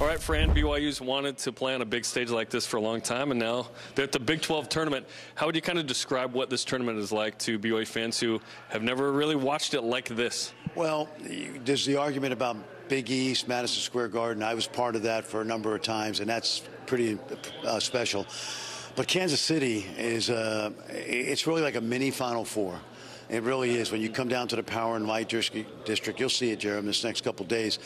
All right, Fran, BYU's wanted to play on a big stage like this for a long time, and now they're at the Big 12 tournament. How would you kind of describe what this tournament is like to BYU fans who have never really watched it like this? Well, there's the argument about Big East, Madison Square Garden. I was part of that for a number of times, and that's pretty uh, special. But Kansas City is, uh, it's really like a mini Final Four. It really is. When you come down to the Power and Light District, you'll see it, Jeremy, this next couple days.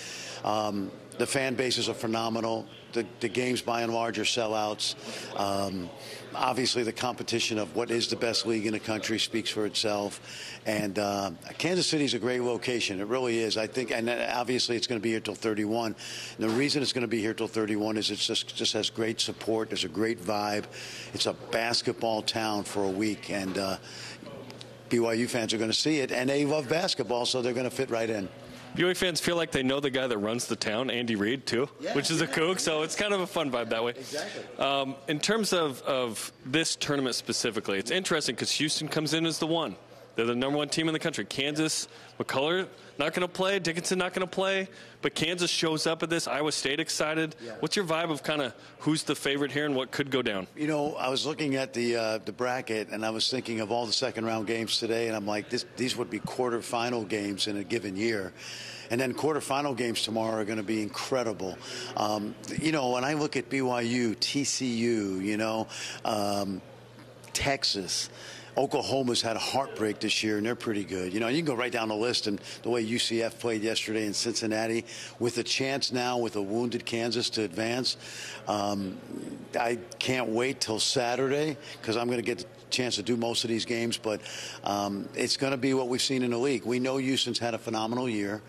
Um, the fan bases are phenomenal. The, the, games, by and large, are sellouts. Um, obviously, the competition of what is the best league in the country speaks for itself. And uh, Kansas City is a great location. It really is. I think, and obviously, it's going to be here till 31. And the reason it's going to be here till 31 is it just just has great support. There's a great vibe. It's a basketball town for a week, and uh, BYU fans are going to see it, and they love basketball, so they're going to fit right in. BYU fans feel like they know the guy that runs the town, Andy Reid, too, yeah, which is yeah, a Coug, so it's kind of a fun vibe that way. Exactly. Um, in terms of, of this tournament specifically, it's interesting because Houston comes in as the one. They're the number one team in the country. Kansas, McCullar not going to play. Dickinson not going to play. But Kansas shows up at this. Iowa State excited. Yeah. What's your vibe of kind of who's the favorite here and what could go down? You know, I was looking at the uh, the bracket and I was thinking of all the second round games today, and I'm like, this, these would be quarterfinal games in a given year. And then quarterfinal games tomorrow are going to be incredible. Um, you know, when I look at BYU, TCU, you know, um, Texas. Oklahoma's had a heartbreak this year, and they're pretty good. You know, you can go right down the list, and the way UCF played yesterday in Cincinnati, with a chance now with a wounded Kansas to advance. Um, I can't wait till Saturday because I'm going to get the chance to do most of these games, but um, it's going to be what we've seen in the league. We know Houston's had a phenomenal year,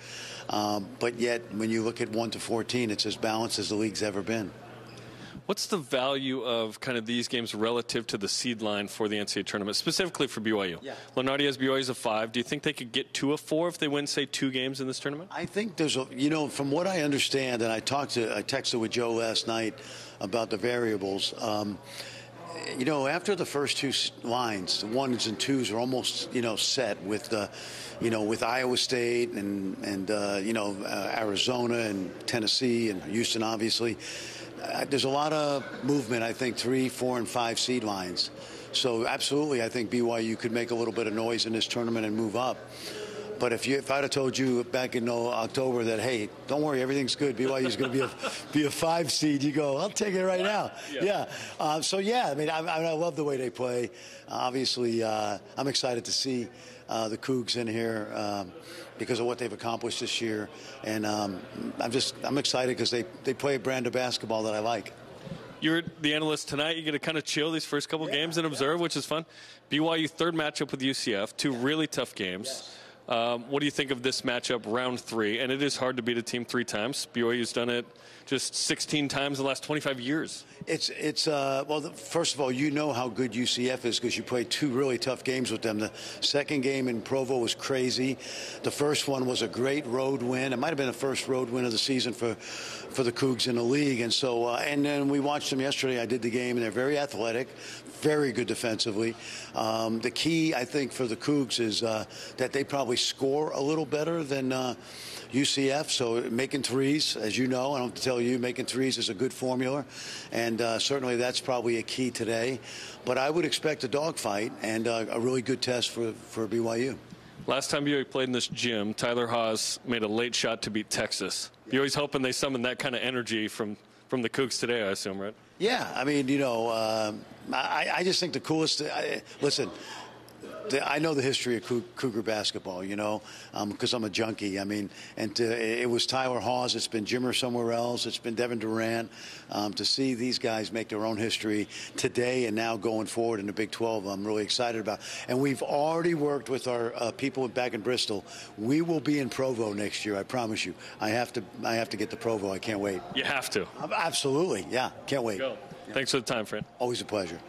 um, but yet when you look at 1 to 14, it's as balanced as the league's ever been. What's the value of kind of these games relative to the seed line for the NCAA tournament, specifically for BYU? Yeah. Lunardi has BYU as a five. Do you think they could get to a four if they win, say, two games in this tournament? I think there's a, you know, from what I understand, and I talked to, I texted with Joe last night about the variables. Um, you know, after the first two lines, the ones and twos are almost, you know, set with the, you know, with Iowa State and and uh, you know uh, Arizona and Tennessee and Houston, obviously uh, there's a lot of movement, I think, three, four, and five seed lines. So absolutely, I think BYU could make a little bit of noise in this tournament and move up. But if you, if I'd have told you back in October that, hey, don't worry, everything's good, BYU is going to be a be a five seed, you go, I'll take it right now. Yeah. yeah. Uh, so yeah, I mean, I, I, love the way they play. obviously, uh, I'm excited to see uh, the Cougs in here. Um, because of what they've accomplished this year, and um, I'm just I'm excited because they, they play a brand of basketball that I like. You're the analyst tonight. You get to kind of chill these first couple yeah, games and observe, yeah. which is fun. BYU third matchup with UCF, two yeah. really tough games. Yes. Um, what do you think of this matchup, round three? And it is hard to beat a team three times. BYU's done it just 16 times in the last 25 years. It's it's uh, well. The, first of all, you know how good UCF is because you played two really tough games with them. The second game in Provo was crazy. The first one was a great road win. It might have been the first road win of the season for for the Cougs in the league. And so, uh, and then we watched them yesterday. I did the game, and they're very athletic, very good defensively. Um, the key, I think, for the Cougs is uh, that they probably score a little better than UCF. Uh, so making threes, as you know, I don't have to tell you, making threes is a good formula, and uh, certainly that's probably a key today. But I would expect a dogfight and uh, a really good test for for BYU. Last time BYU played in this gym, Tyler Haws made a late shot to beat Texas. You're always hoping they summon that kind of energy from from the Cougs today, I assume, right? Yeah, I mean, you know, uh, I, I just think the coolest. I, listen, I know the history of Cougar basketball, you know, because um, I'm a junkie. I mean, and to, it was Tyler Haws, It's been Jimmer somewhere else. It's been Devin Durrant. Um, to see these guys make their own history today and now going forward in the Big 12, I'm really excited about. And we've already worked with our uh, people back in Bristol. We will be in Provo next year. I promise you. I have to. I have to get to Provo. I can't wait. You have to. Absolutely. Yeah. Can't wait. Go. Thanks for the time, Fran. Always a pleasure.